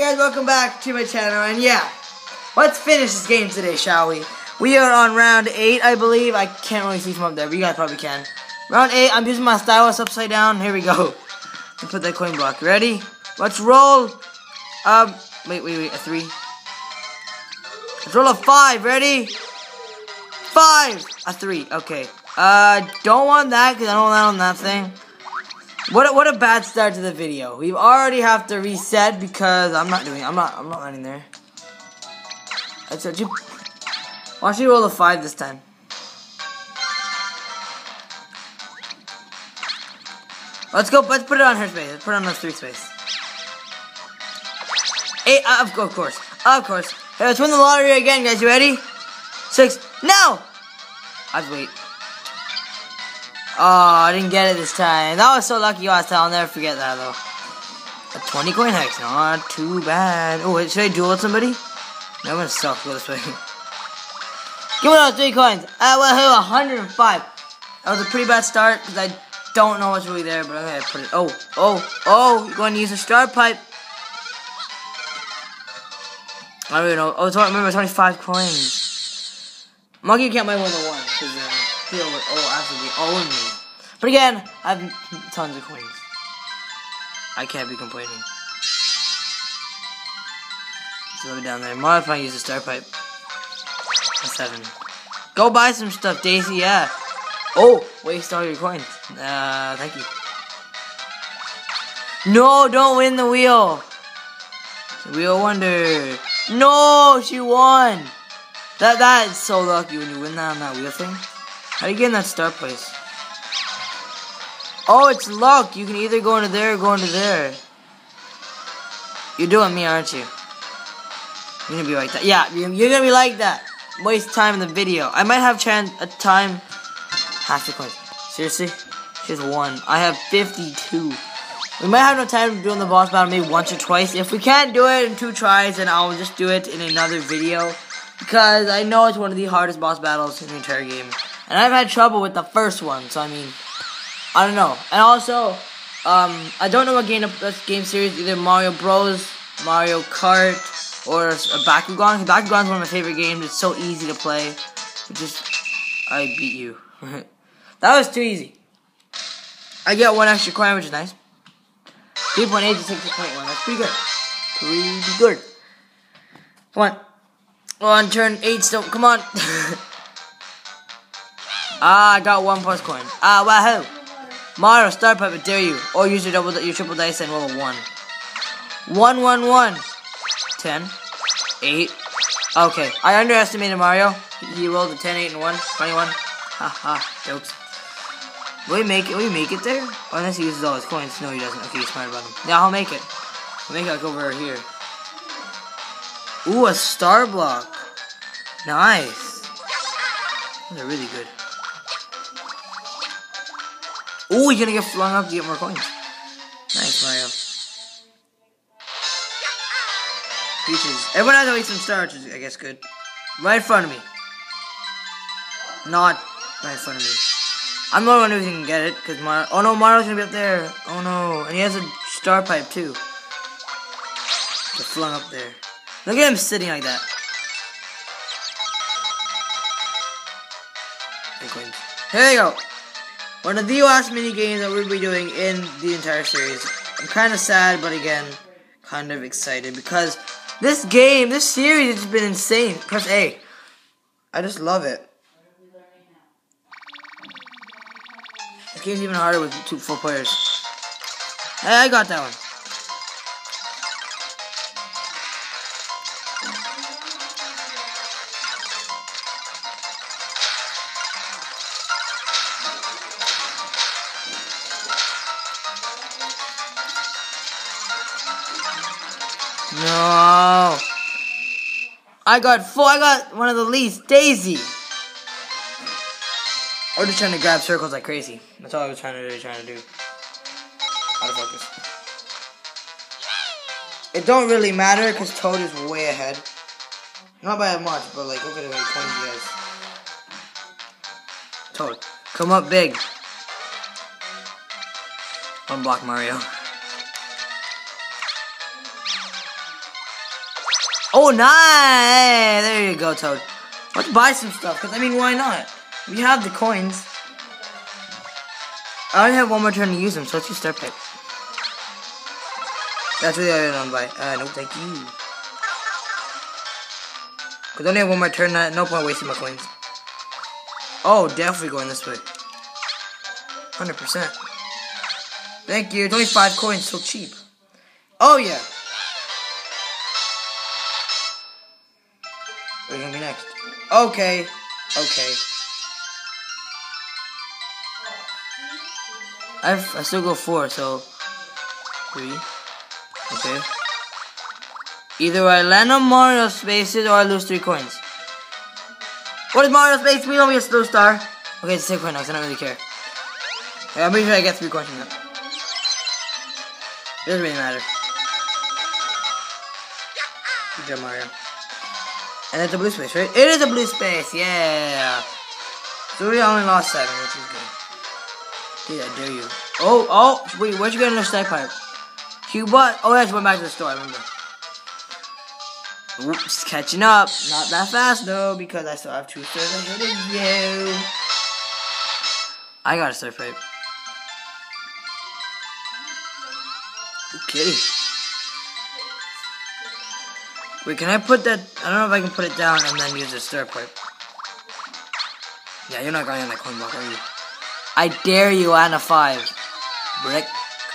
guys, welcome back to my channel, and yeah, let's finish this game today, shall we? We are on round 8, I believe. I can't really see from up there, but you guys probably can. Round 8, I'm using my stylus upside down. Here we go. Put that coin block. Ready? Let's roll. Um, wait, wait, wait, a 3. Let's roll a 5. Ready? 5! A 3, okay. Uh, don't want that, because I don't want that on that thing. What a, what a bad start to the video. We already have to reset because I'm not doing. I'm not. I'm not landing there. That's what you. Why should you roll a five this time? Let's go. Let's put it on her space. Let's put it on the three space. Eight. Uh, of course. Of course. Hey, let's win the lottery again, guys. You ready? Six. No. I to wait. Oh, I didn't get it this time. That was so lucky last time. I'll never forget that, though. A 20 coin hex. Not too bad. Oh, wait, should I duel with somebody? No, I'm gonna suck. Go this way. Give me those three coins. Uh, well, 105. That was a pretty bad start, because I don't know what's really there, but I'm gonna put it. Oh, oh, oh, you're going to use a star pipe. I don't even know. Oh, it's, remember, it's only five coins. Monkey can't buy more than one, because, uh, feel it. Oh, absolutely own me. But again, I have tons of coins. I can't be complaining. So down there. Modify use the star pipe. A seven. Go buy some stuff, Daisy. Yeah. Oh, waste all your coins. Uh, thank you. No, don't win the wheel. Wheel wonder. No, she won. That that is so lucky when you win that on that wheel thing. How do you get in that star place? Oh, it's luck. You can either go into there or go into there. You're doing me, aren't you? You're gonna be like that. Yeah, you're gonna be like that. Waste time in the video. I might have chance a time. Half the coins. Seriously? Has one. I have 52. We might have no time doing the boss battle maybe once or twice. If we can't do it in two tries, then I'll just do it in another video. Because I know it's one of the hardest boss battles in the entire game. And I've had trouble with the first one, so I mean, I don't know. And also, um, I don't know what game this game series, either Mario Bros, Mario Kart, or Bakugan. Bakugan is one of my favorite games. It's so easy to play. Just, I beat you. that was too easy. I get one extra coin, which is nice. 3.8 to 6.1. That's pretty good. Pretty good. Come on. On turn 8 still. Come on. Ah, I got one plus coin. Ah, wahoo! Mario, star pipe, dare you. Or use your double, your triple dice and roll a one. One, one, one. Ten. Eight. Okay, I underestimated Mario. He rolled a 10, 8, and 1. 21. Ha ha, jokes. Will he make it? Will he make it there? Unless he uses all his coins. No, he doesn't. Okay, he's smart about him. Yeah, I'll make it. I'll make it like over here. Ooh, a star block. Nice. Those are really good. Oh, you're gonna get flung up to get more coins. Nice, Mario. Peaches. Everyone has to eat some stars, which is, I guess, good. Right in front of me. Not right in front of me. I'm the only one who can get it, because Mario... Oh, no, Mario's gonna be up there. Oh, no. And he has a star pipe, too. Get flung up there. Look at him sitting like that. Here you go. One of the last mini games that we'll be doing in the entire series. I'm kind of sad, but again, kind of excited because this game, this series has been insane. Press A. I just love it. This game's even harder with two, four players. Hey, I got that one. I got four. I got one of the least. Daisy. Or just trying to grab circles like crazy. That's all I was trying to do. Trying to do. Out of focus. It don't really matter because Toad is way ahead. Not by much, but like look at way coins he has. Toad, come up big. Unblock Mario. Oh, nice! There you go, Toad. Let's buy some stuff, because, I mean, why not? We have the coins. I only have one more turn to use them, so let's use Star Pipe. That's really all I want to buy. Uh, no, thank you. Because I only have one more turn, no point wasting my coins. Oh, definitely going this way. 100%. Thank you. It's only five coins, so cheap. Oh, yeah. Next? Okay. Okay. I still go four, so three. Okay. Either I land on Mario spaces or I lose three coins. What is Mario space? We don't a slow star. Okay, it's six coin I don't really care. Okay, I'm pretty sure I get three coins from that. Doesn't really matter. Good job, Mario. And it's a blue space, right? It is a blue space, yeah. So we only lost seven, which is good. Dude, I dare you. Oh, oh, wait, where'd you get another pipe? Cubot? Oh, yeah, I just went back to the store, I remember. Oops, catching up. Not that fast, though, because I still have two stars ahead of you. I got a star pipe. Okay. Wait, can I put that? I don't know if I can put it down and then use the star pipe. Yeah, you're not going in that coin block, are you? I dare you, Anna 5. Brick.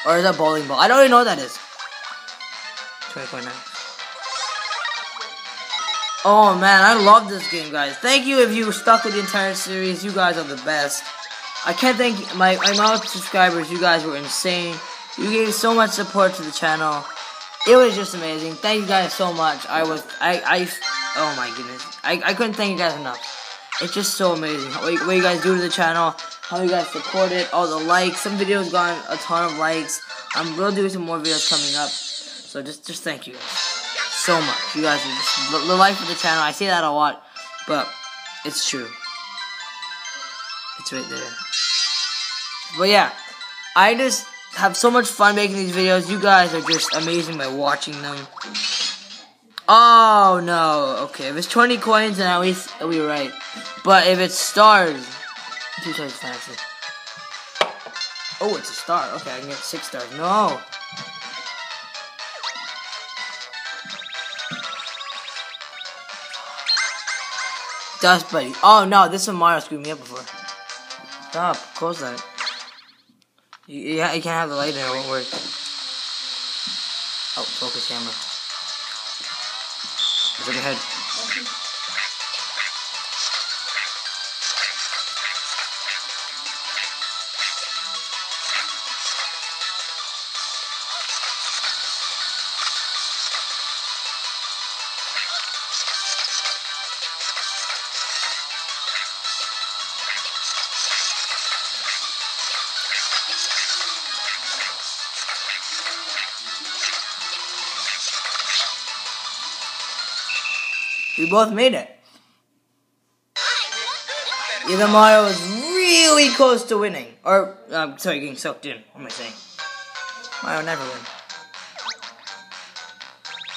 Or is that bowling ball? I don't even know what that is. 20.9. Oh man, I love this game, guys. Thank you if you stuck with the entire series. You guys are the best. I can't thank my, my amount subscribers. You guys were insane. You gave so much support to the channel. It was just amazing. Thank you guys so much. I was, I, I, oh my goodness. I, I couldn't thank you guys enough. It's just so amazing what, what you guys do to the channel, how you guys support it, all the likes. Some videos got a ton of likes. Um, I'm gonna do some more videos coming up. So just, just thank you guys so much. You guys are just the, the life of the channel. I say that a lot, but it's true. It's right there. But yeah, I just have so much fun making these videos. You guys are just amazing by watching them. Oh no, okay. If it's 20 coins, then at least it'll be right. But if it's stars, two stars fancy. Oh, it's a star. Okay, I can get six stars. No. Dust buddy. Oh no, this one Mario screwed me up before. Stop, close that. You, you, you can't have the light in it, won't work. Oh, focus camera. It's over both made it. Either Mario was really close to winning, or I'm um, sorry, getting soaked in. What am I saying? Mario never win.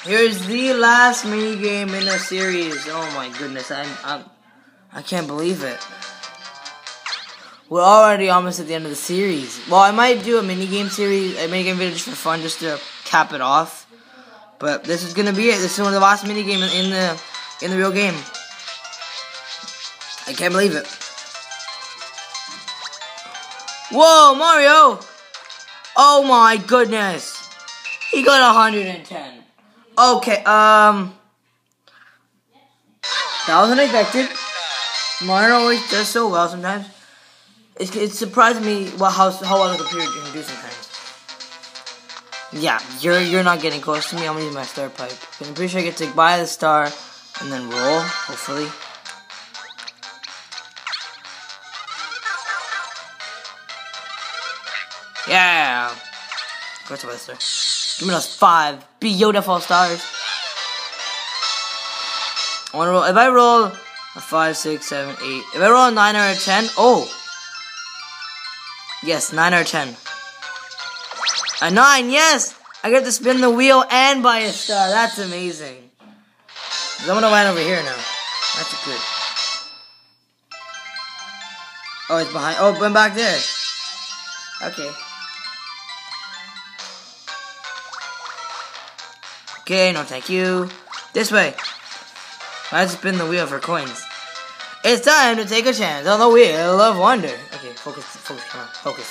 Here's the last mini game in the series. Oh my goodness, I'm, I'm I can't believe it. We're already almost at the end of the series. Well, I might do a mini game series, a mini game video just for fun, just to cap it off. But this is gonna be it. This is one of the last mini game in the in the real game. I can't believe it. Whoa, Mario! Oh my goodness. He got 110. Okay, um... That was unexpected. Mario always does so well sometimes. It's, it surprised me well, how, how well the computer can do sometimes. Yeah, you're you're not getting close to me. I'm gonna use my star pipe. I'm pretty sure I get to buy the star and then roll, hopefully. Yeah! The Wester? Give me those five beautiful stars. I wanna roll. If I roll a five, six, seven, eight. If I roll a nine or a ten, oh! Yes, nine or ten. A nine, yes! I get to spin the wheel and buy a star. That's amazing. I'm gonna land over here now. That's good. Oh, it's behind. Oh, I'm back there. Okay. Okay, no thank you. This way. Let's spin the wheel for coins. It's time to take a chance on the wheel of wonder. Okay, focus, focus, come on, focus.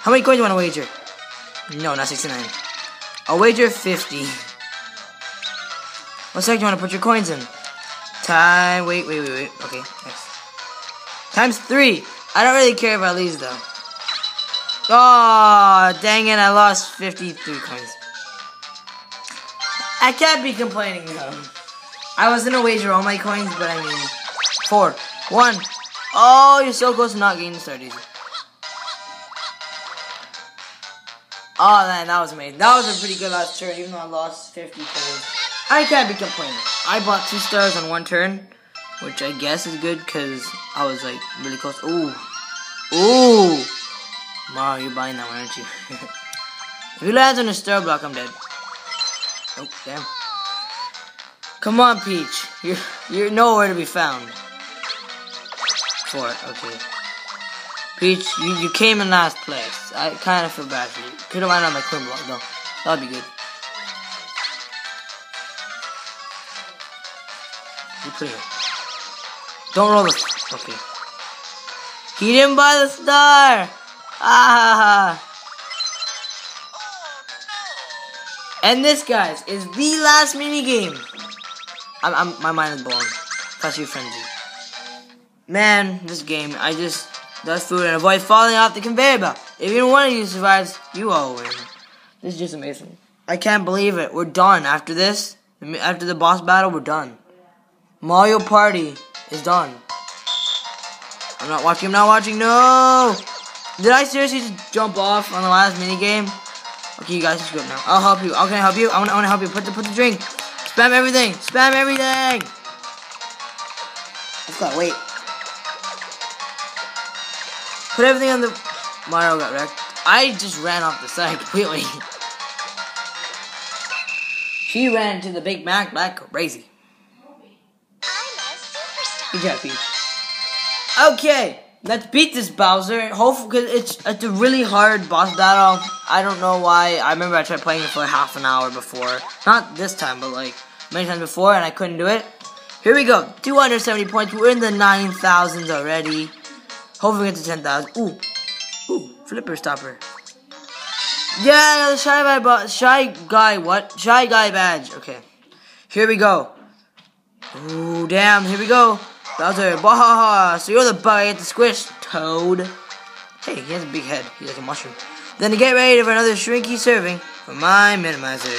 How many coins do you want to wager? No, not 69. I'll wager 50. Side do you want to put your coins in? Time, wait, wait, wait, wait. Okay, next. Times three. I don't really care about these though. Oh, dang it, I lost 53 coins. I can't be complaining though. I was gonna wager all my coins, but I mean, four, one. Oh, you're so close to not getting started. Oh man, that was amazing. That was a pretty good last turn, even though I lost 50 coins. I can't be complaining. I bought two stars on one turn, which I guess is good because I was like really close. Ooh, ooh, Mario, you're buying that one, aren't you? if he lands on a star block, I'm dead. Oh, damn. Come on, Peach. You're you're nowhere to be found. Four, okay. Peach, you, you came in last place. I kind of feel bad for you. Could have landed on my coin block, though. That'd be good. You it. Don't roll the... Okay. He didn't buy the star! Ah! And this, guys, is the last mini game. I'm, I'm, my mind is blown. Plus you frenzy. Man, this game, I just does food and avoid falling off the conveyor belt. If even one of you survives, you all win. This is just amazing. I can't believe it. We're done after this. After the boss battle, we're done. Mario Party is done. I'm not watching. I'm not watching. No. Did I seriously just jump off on the last mini game? Okay, you guys, just go now. I'll help you. How can I help you? I want. To help you. Put the put the drink. Spam everything. Spam everything. Let's go. Wait. Put everything on the... Mario got wrecked. I just ran off the side completely. she ran to the Big Mac like crazy. Peach. Okay, let's beat this Bowser. Hopefully, it's, it's a really hard boss battle. I don't know why. I remember I tried playing it for like half an hour before. Not this time, but like many times before, and I couldn't do it. Here we go. 270 points. We're in the 9,000s already. Hopefully we get to 10,000. Ooh. Ooh. Flipper stopper. Yeah, the shy guy, shy guy, what? Shy guy badge. Okay. Here we go. Ooh, damn. Here we go. Bowser. Bahaha. So you're the bug at the squish, Toad. Hey, he has a big head. He's like a mushroom. Then to get ready for another shrinky serving for my minimizer.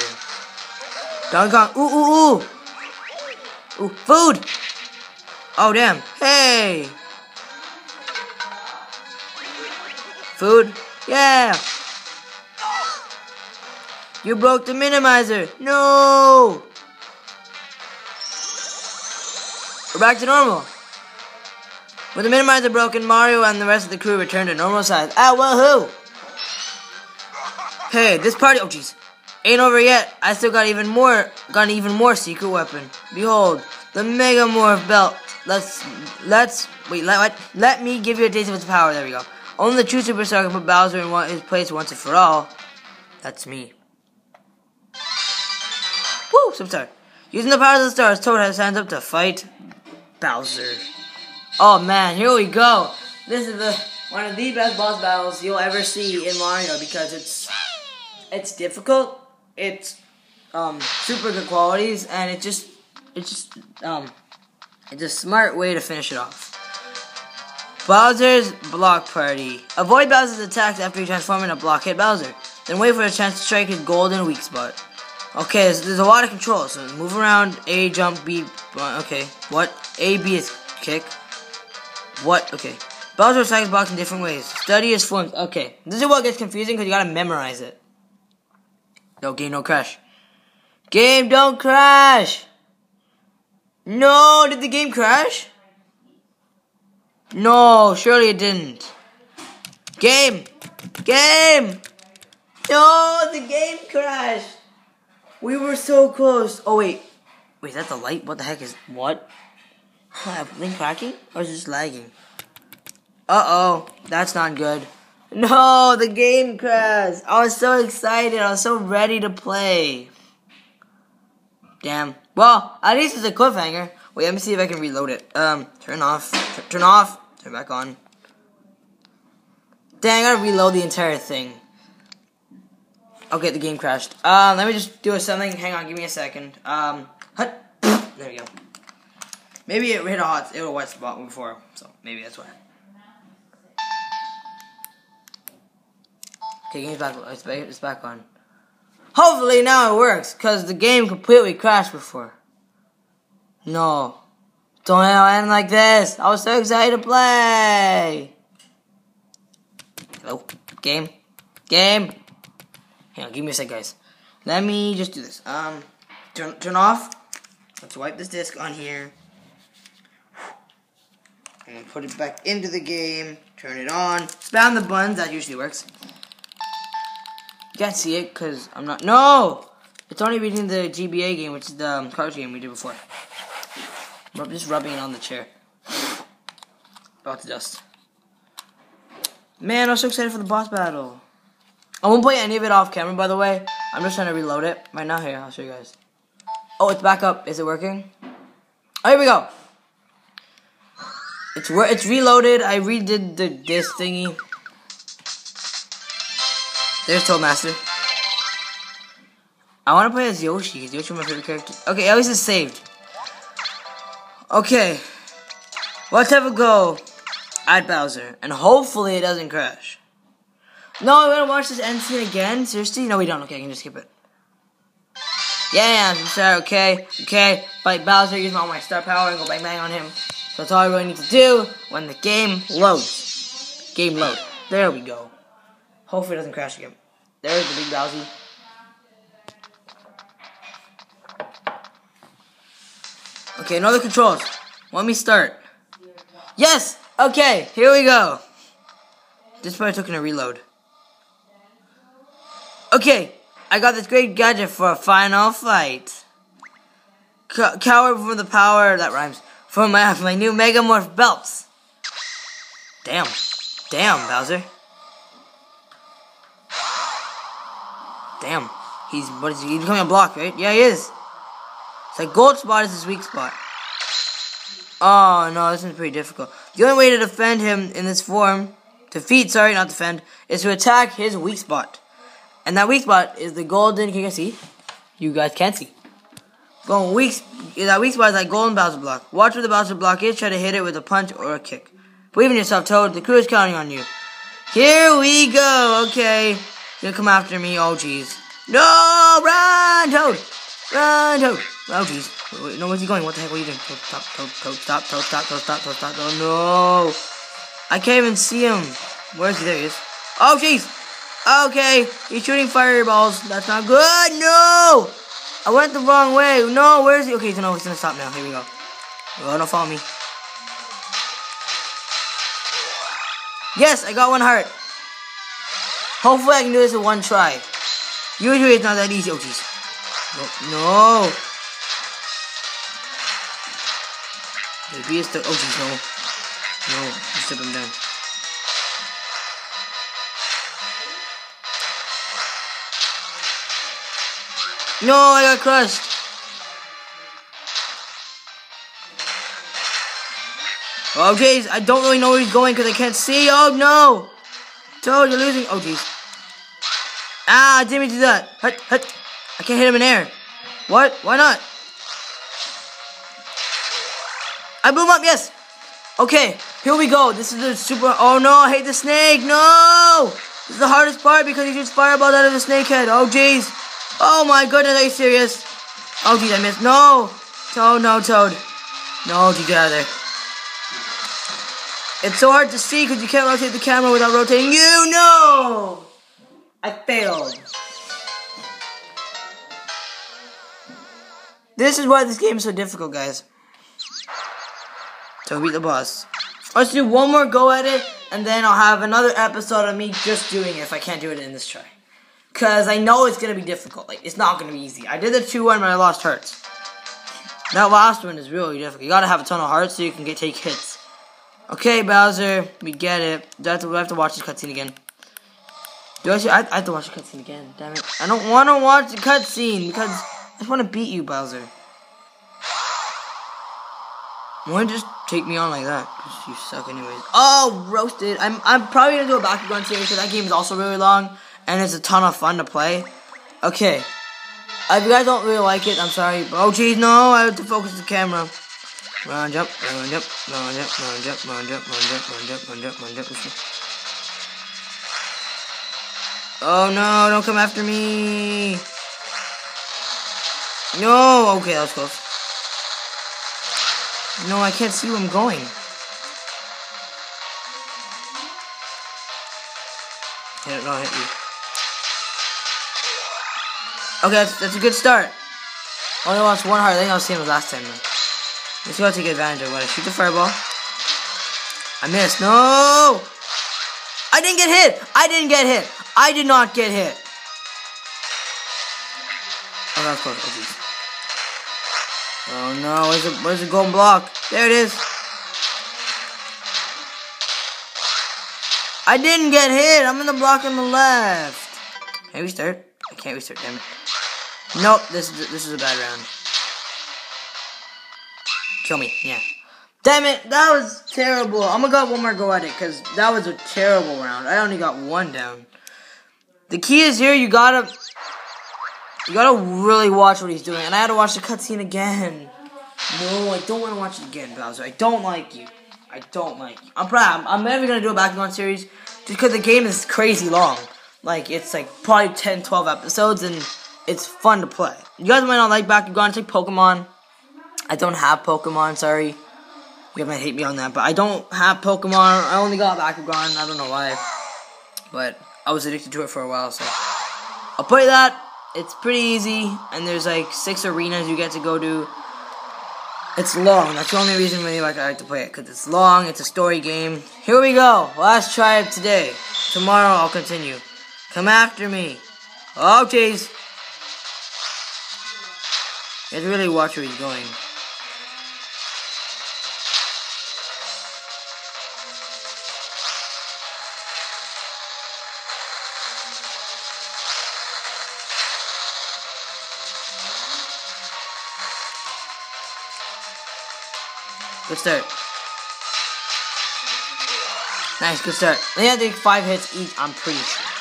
Donkey Kong. Ooh, ooh, ooh. Ooh, food. Oh, damn. Hey. Food? Yeah! You broke the minimizer! No! We're back to normal. With the minimizer broken, Mario and the rest of the crew return to normal size. Ah, woohoo! Hey, this party- oh jeez. Ain't over yet. I still got even more- got an even more secret weapon. Behold, the Mega Morph Belt. Let's- let's- wait, let, what? Let me give you a taste of its power. There we go. Only the true superstar can put Bowser in his place once and for all. That's me. Woo! Superstar. Using the power of the stars, Toad has hands up to fight Bowser. Oh man, here we go. This is the one of the best boss battles you'll ever see in Mario because it's it's difficult, it's um super good qualities, and it just it's just um it's a smart way to finish it off. Bowser's Block Party. Avoid Bowser's attacks after you transform in a blockhead Bowser. Then wait for a chance to strike his golden weak spot. Okay, there's, a lot of controls. So move around, A, jump, B, okay. What? A, B is kick. What? Okay. Bowser attacks blocks in different ways. Study his forms. Okay. This is what gets confusing because you gotta memorize it. No game, no crash. Game, don't crash! No, did the game crash? No, surely it didn't. Game! Game! No, the game crashed! We were so close. Oh, wait. Wait, is that the light? What the heck is what? Link cracking? Or is it just lagging? Uh oh, that's not good. No, the game crashed. I was so excited. I was so ready to play. Damn. Well, at least it's a cliffhanger. Wait, let me see if I can reload it. Um, turn off. turn off. Turn back on. Dang, I gotta reload the entire thing. Okay, the game crashed. Um, let me just do something. Hang on, give me a second. Um, hut. There we go. Maybe it hit a hot, it was a wet spot before, so maybe that's why. Okay, game's back. It's back, it's back on. Hopefully now it works, cause the game completely crashed before. No, don't end like this. I was so excited to play. Hello, game, game. Hang on, give me a sec, guys. Let me just do this. Um, turn turn off. Let's wipe this disc on here. And put it back into the game. Turn it on. Spam the buttons. That usually works. You can't see it because I'm not. No! It's only reading the GBA game, which is the um, game we did before. I'm just rubbing it on the chair. About to dust. Man, I'm so excited for the boss battle. I won't play any of it off camera, by the way. I'm just trying to reload it right now. Here, I'll show you guys. Oh, it's back up. Is it working? Oh, here we go. It's re it's reloaded. I redid the this thingy. There's Toadmaster. I want to play as Yoshi, because Yoshi my favorite character. Okay, at least it's saved. Okay. Let's have a go at Bowser, and hopefully it doesn't crash. No, we're gonna watch this end scene again? Seriously? No, we don't. Okay, I can just skip it. Yeah, I'm sorry, okay, okay. Fight Bowser, use all my star power and go bang bang on him. So that's all I really need to do when the game loads. Game load. There we go. Hopefully it doesn't crash again. There's the big Bowser. Okay, another controls. Let me start. Yes! Okay, here we go. This part took in a reload. Okay, I got this great gadget for a final fight. C cower from the power, that rhymes, for my, my new Megamorph belts. Damn. Damn, Bowser. Damn. He's, what is he? He's becoming a block, right? Yeah, he is. It's like gold spot is his weak spot. Oh, no, this is pretty difficult. The only way to defend him in this form, defeat, sorry, not defend, is to attack his weak spot. And that weak spot is the golden, can you guys see? You guys can't see. Going weak, that weak spot is that golden Bowser block. Watch where the Bowser block is, try to hit it with a punch or a kick. Believe in yourself, Toad, the crew is counting on you. Here we go, okay. Gonna come after me, oh jeez. No, run, Toad! Run, Toad! Oh jeez. No, where's he going? What the heck are you doing? Toad, stop, Toad, Toad, stop, Toad, stop, Toad, stop, Toad, stop, Toad, no! I can't even see him. Where is he? There he is. Oh jeez! Okay, he's shooting fireballs. That's not good. No! I went the wrong way. No, where is he? Okay, no, he's gonna stop now. Here we go. Oh, don't follow me. Yes, I got one heart. Hopefully I can do this in one try. Usually it's not that easy. Oh, jeez. No. no. Maybe it's the... Oh, jeez, no. No, just took him down. No, I got crushed. Oh, jeez. I don't really know where he's going because I can't see. Oh, no. Toad, you're losing. Oh, jeez. Ah, I didn't mean to do that. Hut, hut. I can't hit him in air. What? Why not? I him up, yes. Okay, here we go. This is the super... Oh, no, I hate the snake. No! This is the hardest part because he shoots fireballs out of the snake head. Oh, jeez. Oh my goodness, are you serious? Oh geez, I missed. No! Toad, no, Toad. No, you get out of there. It's so hard to see because you can't rotate the camera without rotating you. No! I failed. This is why this game is so difficult, guys. To beat the boss. Let's do one more go at it, and then I'll have another episode of me just doing it if I can't do it in this try. Because I know it's going to be difficult. Like, it's not going to be easy. I did the 2-1 but I lost Hurts. That last one is really difficult. You gotta have a ton of hearts so you can get take hits. Okay, Bowser, we get it. Do I have to, have to watch this cutscene again? Do I, I, I have to watch the cutscene again. Damn it! I don't want to watch the cutscene because I just want to beat you, Bowser. Why just take me on like that? Cause you suck anyways. Oh, roasted. I'm I'm probably gonna do a Bakugan series because that game is also really long and it's a ton of fun to play. Okay. If you guys don't really like it, I'm sorry. Oh, jeez, no, I have to focus the camera. Run, jump, run, jump, run, jump, run, jump, run, jump, run, jump, run, jump, run, jump, run, jump. Oh, no, don't come after me. No, okay, that was close. No, I can't see where I'm going. Hit it, no, hit you. Okay, that's, that's a good start. Only lost one heart. I think I was same as last time. Though. Let's go take advantage of it. I shoot the fireball. I missed. No! I didn't get hit! I didn't get hit! I did not get hit! Oh, that's close. Oh, oh no, where's the, where's the golden block? There it is. I didn't get hit! I'm in the block on the left. Can we restart? I can't restart, damn it. Nope, this is this is a bad round. Kill me, yeah. Damn it, that was terrible. I'm gonna go one more go at it, because that was a terrible round. I only got one down. The key is here, you gotta... You gotta really watch what he's doing. And I had to watch the cutscene again. No, I don't want to watch it again, Bowser. I don't like you. I don't like you. I'm proud. I'm, I'm never gonna do a Bakugan series, just because the game is crazy long. Like, it's like probably 10, 12 episodes, and it's fun to play. You guys might not like Bakugan, take Pokemon. I don't have Pokemon, sorry. You might hate me on that, but I don't have Pokemon. I only got Bakugan, I don't know why. But I was addicted to it for a while, so. I'll play that. It's pretty easy, and there's like six arenas you get to go to. It's long. That's the only reason really like I like to play it, because it's long, it's a story game. Here we go. Last try of today. Tomorrow I'll continue. Come after me. Oh, jeez. You have to really watch where he's going. Good start. Nice, good start. They had to take five hits each, I'm pretty sure.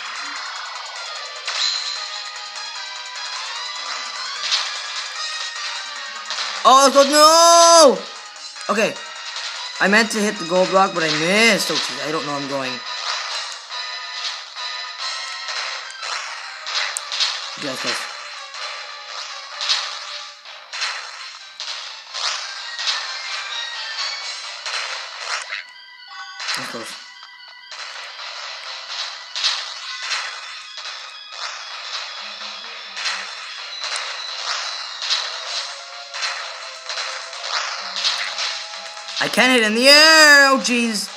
Oh, go, no! Okay. I meant to hit the gold block, but I missed. Okay, I don't know I'm going. Okay. I can't hit in the air! Oh, jeez.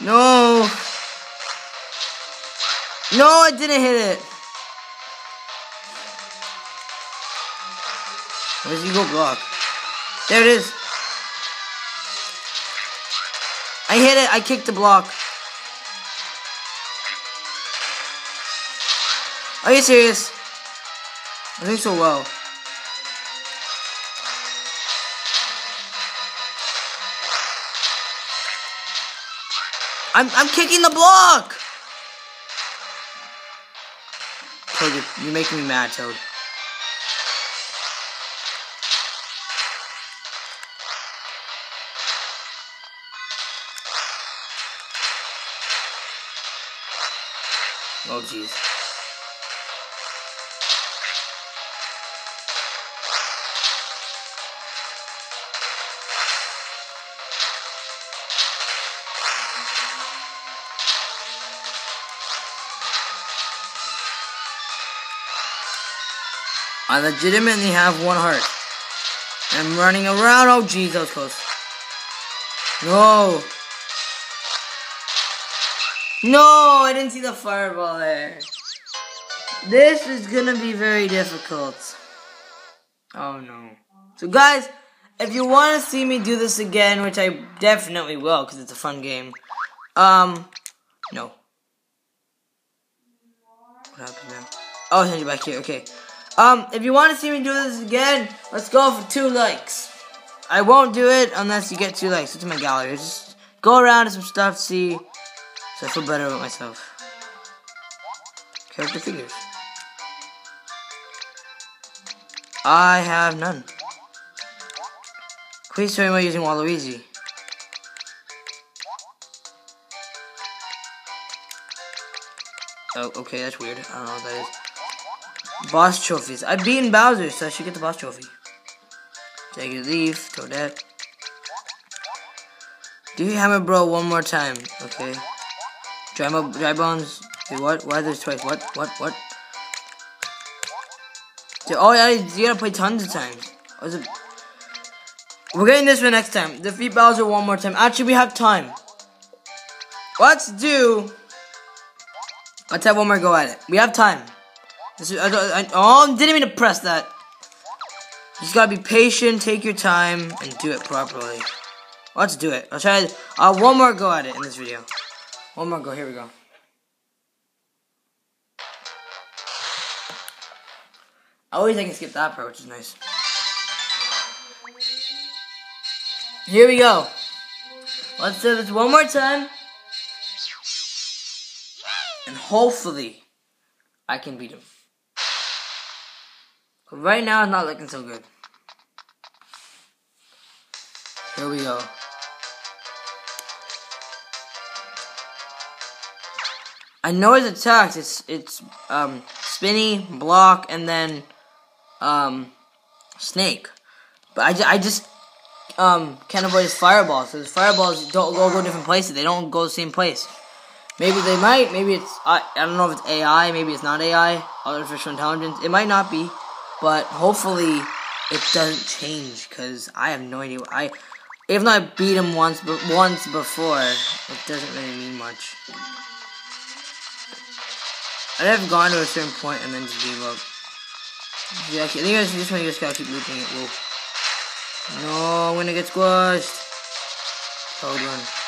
No. No, I didn't hit it. Where's go block? There it is. I hit it. I kicked the block. Are you serious? I think so well. I'm I'm kicking the block. Toad, you're, you're making me mad, Toad. Oh jeez. I legitimately have one heart. I'm running around. Oh, was close. No. No, I didn't see the fireball there. This is gonna be very difficult. Oh, no. So guys, if you want to see me do this again, which I definitely will, because it's a fun game. Um, no. What happened now? Oh, send you back here. Okay. Um, if you want to see me do this again, let's go for two likes. I won't do it unless you get two likes. It's my gallery. Just go around to some stuff, see, so I feel better about myself. Character figures. I have none. Please show me about using Waluigi. Oh, okay, that's weird. I don't know what that is. Boss trophies. I've beaten Bowser, so I should get the boss trophy. Take a leaf, Toadette. Do you hammer bro one more time? Okay. Dry, dry bones. Wait, what? Why there's twice? What? What? What? Oh yeah, you gotta play tons of times. We're getting this for next time. Defeat Bowser one more time. Actually, we have time. Let's do. Let's have one more go at it. We have time. This is, I, I, oh, didn't mean to press that. You just gotta be patient, take your time, and do it properly. Let's do it. I'll try uh, one more go at it in this video. One more go. Here we go. I always I can skip that part, which is nice. Here we go. Let's do this one more time. And hopefully, I can beat him. Right now, it's not looking so good. Here we go. I know his attacks. It's it's um spinny, block, and then um snake. But I, I just um can't avoid his fireballs. So his fireballs don't go go different places. They don't go the same place. Maybe they might. Maybe it's I I don't know if it's AI. Maybe it's not AI. Artificial intelligence. It might not be, but hopefully it doesn't change because I have no idea. I even though I beat him once, but once before, it doesn't really mean much. I'd have gone to a certain point and then just gave up. Yeah, I think I just want to just gotta keep looping it. Whoa. No, I'm gonna get squashed. Hold on.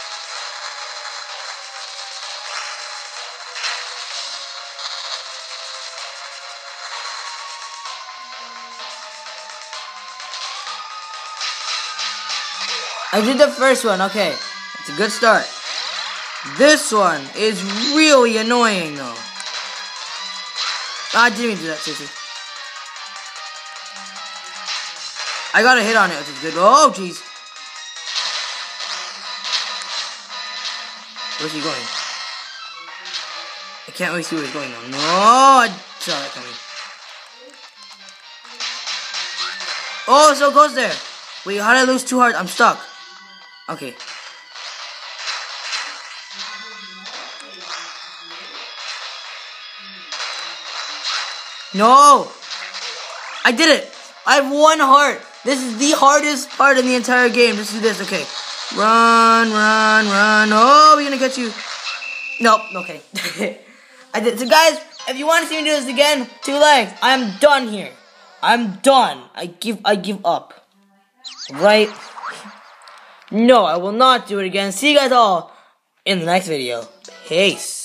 I did the first one, okay. It's a good start. This one is really annoying though. Ah, I didn't do that, seriously. I got a hit on it, which is good. Oh, jeez. Where's he going? I can't really see where he's going now. No, I saw that coming. Oh, so goes there. Wait, how did I lose two hearts? I'm stuck. Okay. No! I did it! I have one heart! This is the hardest part in the entire game. Just do this, okay. Run, run, run. Oh, we're gonna get you. Nope, okay. I did. So, guys, if you want to see me do this again, two legs. I am done here. I'm done. I give. I give up. Right? No, I will not do it again. See you guys all in the next video. Peace.